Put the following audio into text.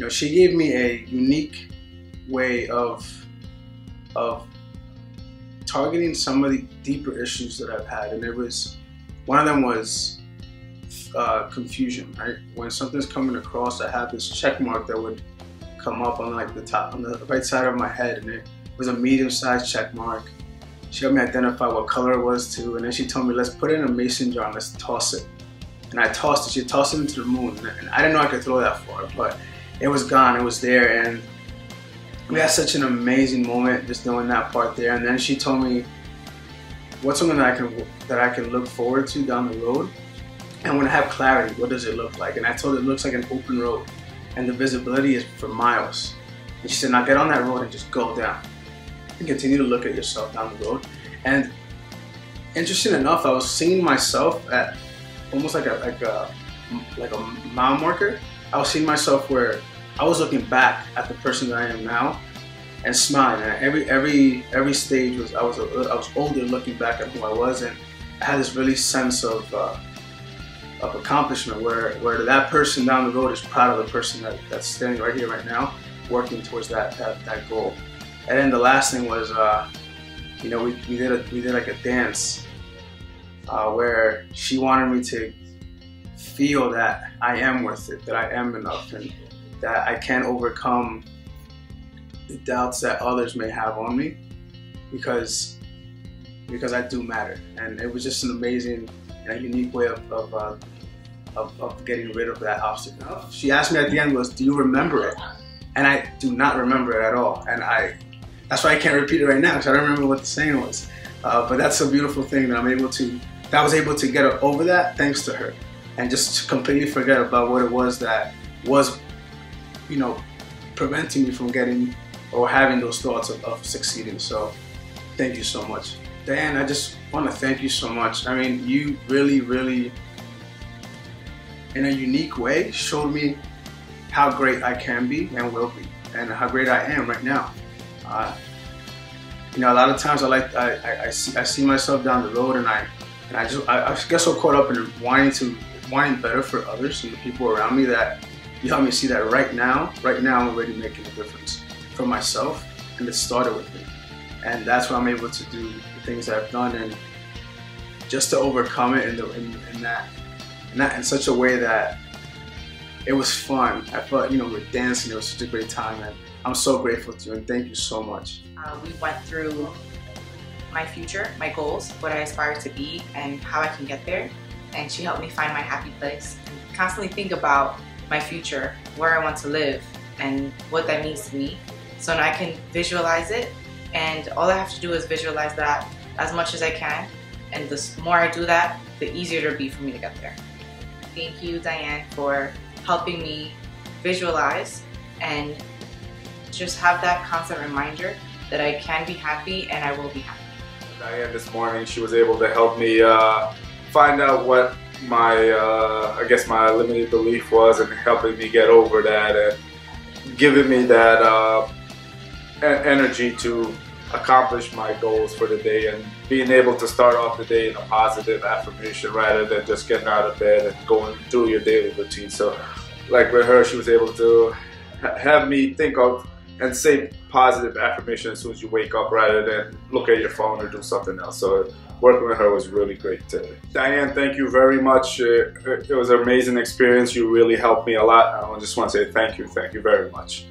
know, she gave me a unique way of of targeting some of the deeper issues that I've had, and it was one of them was uh, confusion. Right, when something's coming across, I had this check mark that would come up on like the top on the right side of my head, and it was a medium-sized check mark. She helped me identify what color it was too, and then she told me, "Let's put it in a mason jar and let's toss it." And I tossed it. She tossed it into the moon, and I didn't know I could throw that far, but it was gone. It was there, and we had such an amazing moment just doing that part there. And then she told me what's something that I can that I can look forward to down the road. And when I have clarity, what does it look like? And I told her it looks like an open road, and the visibility is for miles. And she said, now get on that road and just go down, and continue to look at yourself down the road. And interesting enough, I was seeing myself at almost like a like a like a mile marker. I was seeing myself where I was looking back at the person that I am now and smiling. And every every every stage was I was I was older, looking back at who I was, and I had this really sense of uh, of accomplishment where where that person down the road is proud of the person that, that's standing right here right now, working towards that that, that goal. And then the last thing was, uh, you know, we, we did a, we did like a dance uh, where she wanted me to feel that I am worth it, that I am enough, and that I can't overcome the doubts that others may have on me because because I do matter. And it was just an amazing and a unique way of of, uh, of, of getting rid of that obstacle. She asked me at the end was, "Do you remember it?" And I do not remember it at all. And I that's why I can't repeat it right now because I don't remember what the saying was. Uh, but that's a beautiful thing that I'm able to that I was able to get over that thanks to her and just completely forget about what it was that was you know, preventing me from getting or having those thoughts of, of succeeding. So thank you so much. Diane, I just want to thank you so much. I mean, you really, really, in a unique way, showed me how great I can be and will be, and how great I am right now. Uh, you know, a lot of times I like I, I, I, see I see myself down the road, and I and I just I, I get so caught up in wanting to wanting better for others and the people around me that you help me see that right now, right now I'm already making a difference for myself and it started with me. And that's why I'm able to do the things that I've done and just to overcome it in, the, in, in that, in that in such a way that it was fun. I felt, you know, with dancing, it was such a great time and I'm so grateful to you and thank you so much. Uh, we went through my future, my goals, what I aspire to be and how I can get there. And she helped me find my happy place constantly think about my future, where I want to live, and what that means to me. So now I can visualize it, and all I have to do is visualize that as much as I can. And the more I do that, the easier it'll be for me to get there. Thank you, Diane, for helping me visualize and just have that constant reminder that I can be happy and I will be happy. Diane this morning, she was able to help me uh, find out what my uh, I guess my limited belief was and helping me get over that and giving me that uh, energy to accomplish my goals for the day and being able to start off the day in a positive affirmation rather than just getting out of bed and going through your daily routine. So like with her, she was able to have me think of and say positive affirmation as soon as you wake up rather than look at your phone or do something else. So working with her was really great. Diane, thank you very much. Uh, it was an amazing experience. You really helped me a lot. I just want to say thank you. Thank you very much.